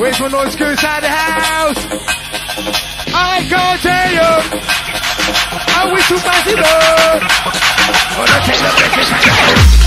Where's my noise crew inside the house? I can't tell you. Are we too fancy though? Gonna